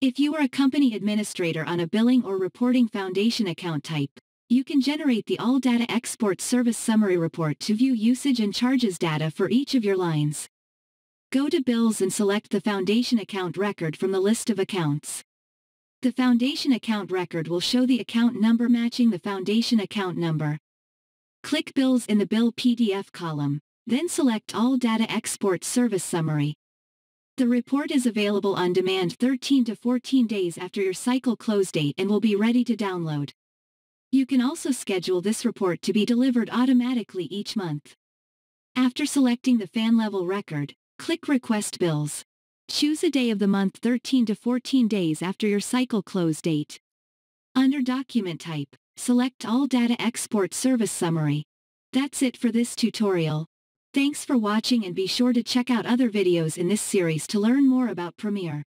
If you are a company administrator on a billing or reporting foundation account type, you can generate the All Data Export Service Summary Report to view usage and charges data for each of your lines. Go to Bills and select the Foundation account record from the list of accounts. The Foundation account record will show the account number matching the Foundation account number. Click Bills in the Bill PDF column, then select All Data Export Service Summary. The report is available on demand 13 to 14 days after your cycle close date and will be ready to download. You can also schedule this report to be delivered automatically each month. After selecting the FAN level record, click Request Bills. Choose a day of the month 13 to 14 days after your cycle close date. Under Document Type, select All Data Export Service Summary. That's it for this tutorial. Thanks for watching and be sure to check out other videos in this series to learn more about Premier.